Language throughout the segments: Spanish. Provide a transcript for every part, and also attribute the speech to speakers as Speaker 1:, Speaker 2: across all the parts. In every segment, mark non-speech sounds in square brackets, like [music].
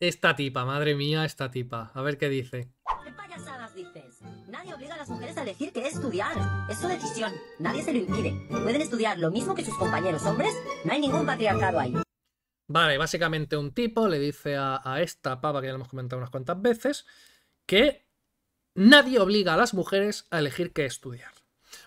Speaker 1: Esta tipa, madre mía, esta tipa. A ver qué dice.
Speaker 2: ¿Qué payasadas dices? Nadie obliga a las mujeres a elegir qué estudiar. Es su decisión. Nadie se lo impide. Pueden estudiar lo mismo que sus compañeros hombres. No hay ningún patriarcado ahí.
Speaker 1: Vale, básicamente un tipo le dice a, a esta pava que ya lo hemos comentado unas cuantas veces que nadie obliga a las mujeres a elegir qué estudiar.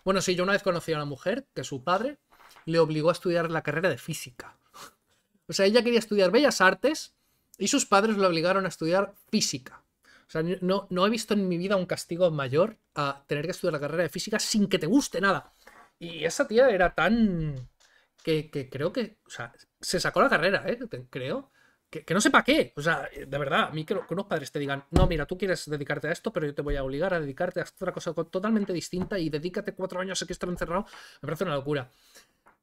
Speaker 1: Bueno, sí, yo una vez conocí a una mujer que su padre le obligó a estudiar la carrera de física. [laughs] O sea, ella quería estudiar bellas artes y sus padres le obligaron a estudiar física. O sea, no, no he visto en mi vida un castigo mayor a tener que estudiar la carrera de física sin que te guste nada. Y esa tía era tan... que, que creo que... O sea, se sacó la carrera, ¿eh? Creo. Que, que no sé para qué. O sea, de verdad, a mí que, que unos padres te digan, no, mira, tú quieres dedicarte a esto, pero yo te voy a obligar a dedicarte a otra cosa co- totalmente distinta y dedícate cuatro años aquí estar encerrado. Me parece una locura.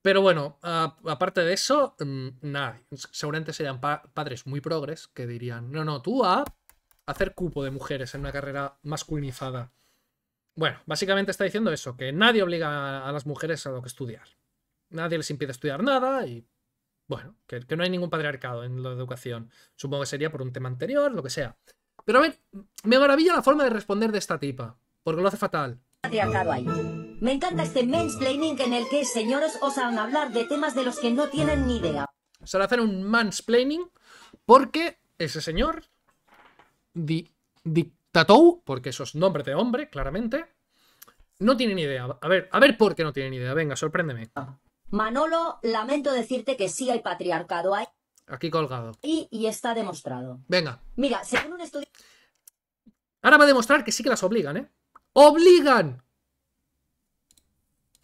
Speaker 1: Pero bueno, aparte de eso, mm, nada, seguramente serían pa- padres muy progres que dirían, no, no, tú a hacer cupo de mujeres en una carrera masculinizada. Bueno, básicamente está diciendo eso, que nadie obliga a- las mujeres a lo que estudiar. Nadie les impide estudiar nada y, bueno, que, que no hay ningún patriarcado en la educación. Supongo que sería por un tema anterior, lo que sea. Pero a ver, me maravilla la forma de responder de esta tipa, porque lo hace fatal.
Speaker 2: Patriarcado ahí. Me encanta este mansplaining en el que señores osan hablar de temas de los que no tienen ni idea.
Speaker 1: Se le hacen un mansplaining porque ese señor, di, Dictatou, porque eso es nombre de hombre, claramente, no tiene ni idea. A ver, a ver por qué no tiene ni idea. Venga, sorpréndeme.
Speaker 2: Manolo, lamento decirte que sí hay patriarcado ahí
Speaker 1: Aquí colgado.
Speaker 2: y está demostrado.
Speaker 1: Venga.
Speaker 2: Mira, según un estudio
Speaker 1: Ahora va a demostrar que sí que las obligan, ¿eh? ¡Obligan!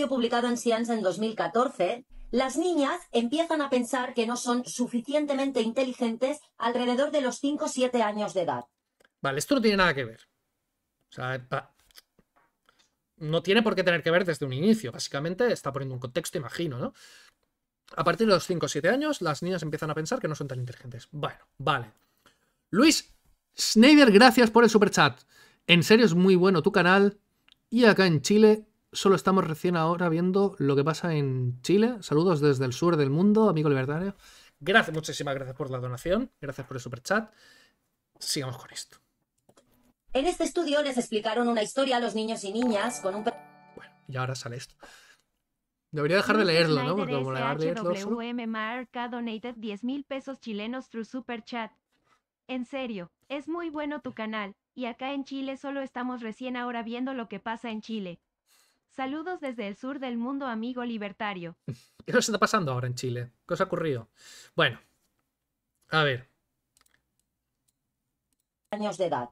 Speaker 2: Publicado en Science en 2014, las niñas empiezan a pensar que no son suficientemente inteligentes alrededor de los 5 o 7 años de edad.
Speaker 1: Vale, esto no tiene nada que ver. O sea, no tiene por qué tener que ver desde un inicio. Básicamente está poniendo un contexto, imagino, ¿no? A partir de los 5 o 7 años, las niñas empiezan a pensar que no son tan inteligentes. Bueno, vale. Luis Schneider, gracias por el superchat. En serio, es muy bueno tu canal. Y acá en Chile, solo estamos recién ahora viendo lo que pasa en Chile. Saludos desde el sur del mundo, amigo libertario. Gracias, muchísimas gracias por la donación. Gracias por el superchat. Sigamos con esto.
Speaker 2: En este estudio les explicaron una historia a los niños y niñas con un
Speaker 1: Bueno, y ahora sale esto. Debería dejar de leerlo, ¿no? Porque como leer- leerlo solo-
Speaker 3: SHWMMRK donated 10 mil pesos chilenos through Super Chat. En serio, es muy bueno tu canal, y acá en Chile solo estamos recién ahora viendo lo que pasa en Chile. Saludos desde el sur del mundo, amigo libertario. [laughs]
Speaker 1: ¿Qué nos está pasando ahora en Chile? ¿Qué os ha ocurrido? Bueno, a ver.
Speaker 2: años de edad.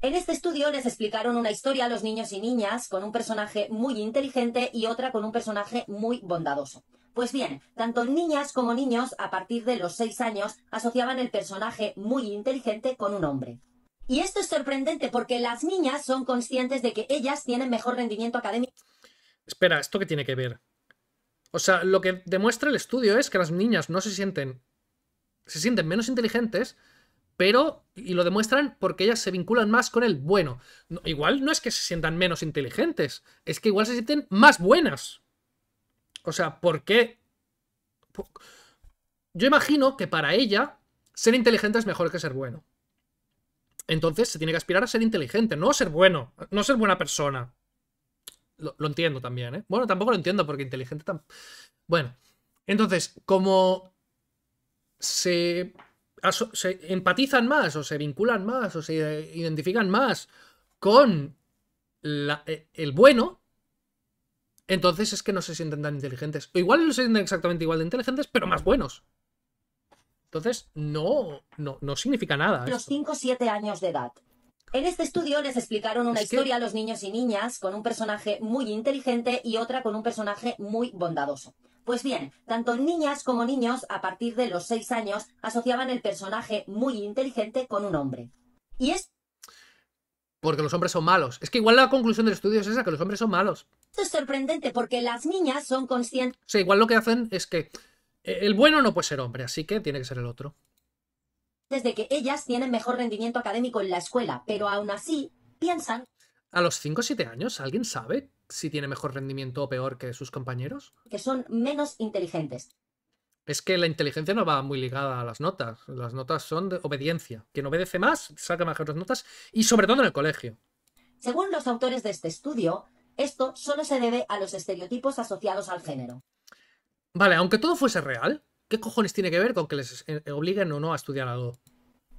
Speaker 2: En este estudio les explicaron una historia a los niños y niñas con un personaje muy inteligente y otra con un personaje muy bondadoso. Pues bien, tanto niñas como niños a partir de los 6 años asociaban el personaje muy inteligente con un hombre. Y esto es sorprendente porque las niñas son conscientes de que ellas tienen mejor rendimiento académico
Speaker 1: Espera, ¿esto qué tiene que ver? O sea, lo que demuestra el estudio es que las niñas no se sienten. se sienten menos inteligentes, pero. y lo demuestran porque ellas se vinculan más con el bueno. No- igual no es que se sientan menos inteligentes, es que igual se sienten más buenas. O sea, ¿por qué? Yo imagino que para ella ser inteligente es mejor que ser bueno. Entonces se tiene que aspirar a ser inteligente, no ser bueno, no ser buena persona. Lo, entiendo también, ¿eh? Bueno, tampoco lo entiendo porque inteligente tam... Bueno, entonces, como se, se empatizan más o se vinculan más o se identifican más con eh, el bueno, entonces es que no se sienten tan inteligentes. O igual no se sienten exactamente igual de inteligentes, pero más buenos. Entonces, no, no, no significa nada.
Speaker 2: los
Speaker 1: esto.
Speaker 2: 5 o 7 años de edad. En este estudio les explicaron una
Speaker 1: Es que-
Speaker 2: historia a los niños y niñas con un personaje muy inteligente y otra con un personaje muy bondadoso. Pues bien, tanto niñas como niños a partir de los 6 años asociaban el personaje muy inteligente con un hombre. Y esto
Speaker 1: Porque los hombres son malos. Es que igual la conclusión del estudio es esa, que los hombres son malos.
Speaker 2: es sorprendente porque las niñas son conscientes
Speaker 1: sea, igual lo que hacen es que el bueno no puede ser hombre, así que tiene que ser el otro.
Speaker 2: de que ellas tienen mejor rendimiento académico en la escuela, pero aún así piensan
Speaker 1: A los 5 o 7 años, ¿alguien sabe si tiene mejor rendimiento o peor que sus compañeros?
Speaker 2: que son menos inteligentes.
Speaker 1: Es que la inteligencia no va muy ligada a las notas. Las notas son de obediencia. Quien obedece más, saca mejores notas y sobre todo en el colegio.
Speaker 2: Según los autores de este estudio, esto solo se debe a los estereotipos asociados al género.
Speaker 1: Vale, aunque todo fuese real, ¿qué cojones tiene que ver con que les eh, obliguen o no a estudiar algo?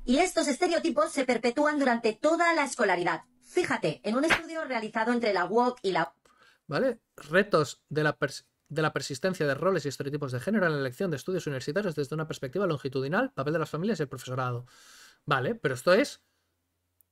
Speaker 2: Y estos estereotipos se perpetúan durante toda la escolaridad. Fíjate, en un estudio realizado entre la UOC y la
Speaker 1: ¿Vale? Retos de la, de la persistencia de roles y estereotipos de género en la elección de estudios universitarios desde una perspectiva longitudinal, papel de las familias y el profesorado. Vale, pero esto es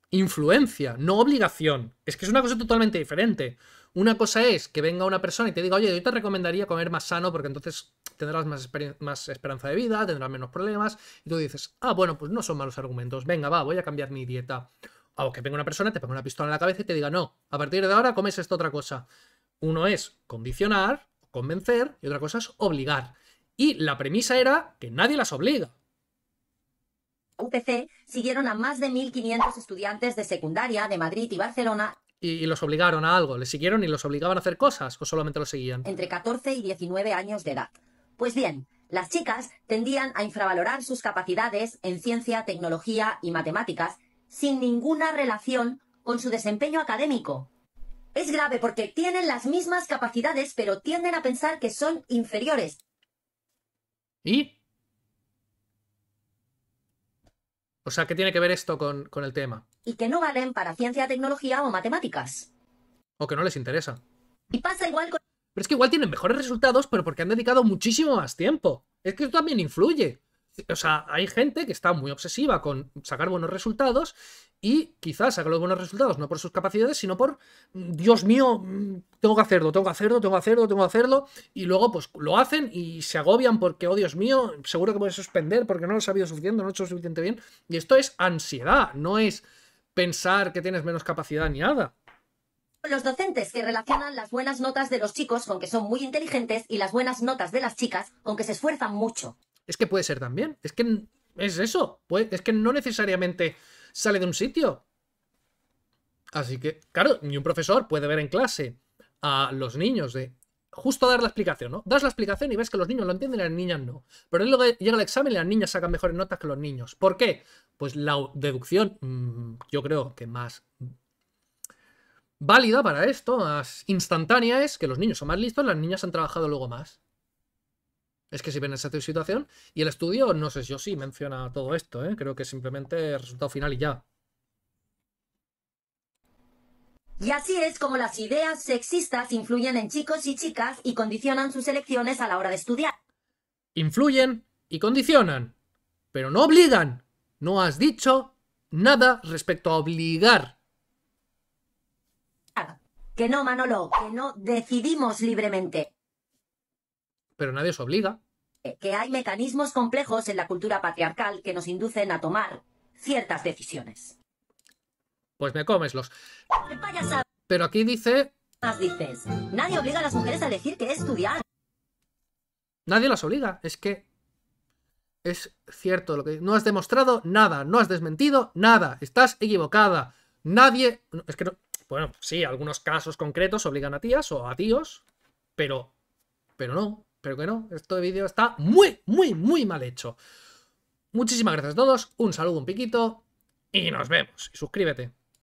Speaker 1: influencia, no obligación. Es que es una cosa totalmente diferente. Una cosa es que venga una persona y te diga, oye, yo te recomendaría comer más sano porque entonces tendrás más, esperanza de vida, tendrás menos problemas. Y tú dices, ah, bueno, pues no son malos argumentos. Venga, va, voy a cambiar mi dieta. O que venga una persona, te ponga una pistola en la cabeza y te diga, no, a partir de ahora comes esta otra cosa. Uno es condicionar, convencer, y otra cosa es obligar. Y la premisa era que nadie las obliga.
Speaker 2: UPC siguieron a más de 1.500 estudiantes de secundaria de Madrid y Barcelona
Speaker 1: Y, y los obligaron a algo. Les siguieron y los obligaban a hacer cosas o solamente los seguían.
Speaker 2: entre 14 y 19 años de edad. Pues bien, las chicas tendían a infravalorar sus capacidades en ciencia, tecnología y matemáticas sin ninguna relación con su desempeño académico. Es grave porque tienen las mismas capacidades pero tienden a pensar que son inferiores.
Speaker 1: ¿Y? O sea, ¿qué tiene que ver esto con, con el tema?
Speaker 2: Y que no valen para ciencia, tecnología o matemáticas.
Speaker 1: O que no les interesa.
Speaker 2: Y pasa igual con
Speaker 1: Pero es que igual tienen mejores resultados, pero porque han dedicado muchísimo más tiempo. Es que esto también influye. O sea, hay gente que está muy obsesiva con sacar buenos resultados y quizás saca los buenos resultados no por sus capacidades, sino por, Dios mío, tengo que hacerlo, tengo que hacerlo, tengo que hacerlo, tengo que hacerlo. Y luego pues lo hacen y se agobian porque, oh Dios mío, seguro que voy a suspender porque no lo he sabido suficiente, no lo he hecho suficiente bien. Y esto es ansiedad, no es pensar que tienes menos capacidad ni nada.
Speaker 2: los docentes que relacionan las buenas notas de los chicos con que son muy inteligentes y las buenas notas de las chicas con que se esfuerzan mucho.
Speaker 1: Es que puede ser también. Es que es eso. Es que no necesariamente sale de un sitio. Así que, claro, ni un profesor puede ver en clase a los niños de justo dar la explicación, ¿no? Das la explicación y ves que los niños lo entienden y las niñas no. Pero luego llega el examen y las niñas sacan mejores notas que los niños. ¿Por qué? Pues la deducción, mm, yo creo que más válida para esto, más instantánea, es que los niños son más listos, las niñas han trabajado luego más. Es que si ven esa situación, y el estudio, no sé si yo sí menciona todo esto, ¿eh? creo que simplemente el resultado final y ya.
Speaker 2: Y así es como las ideas sexistas influyen en chicos y chicas y condicionan sus elecciones a la hora de estudiar.
Speaker 1: Influyen y condicionan, pero no obligan. No has dicho nada respecto a obligar.
Speaker 2: Que no, Manolo, que no decidimos libremente.
Speaker 1: Pero nadie os obliga.
Speaker 2: Que hay mecanismos complejos en la cultura patriarcal que nos inducen a tomar ciertas decisiones.
Speaker 1: Pues me comes los.
Speaker 2: ¿Qué payasadas
Speaker 1: Pero aquí dice,
Speaker 2: dices? Nadie obliga a las mujeres a elegir qué estudiar.
Speaker 1: nadie las obliga. Es que es cierto lo que no has demostrado nada, no has desmentido nada, estás equivocada. Nadie, es que no, bueno, sí, algunos casos concretos obligan a tías o a tíos, pero pero no, pero que no, este vídeo está muy muy muy mal hecho. Muchísimas gracias a todos, un saludo, un piquito y nos vemos y suscríbete.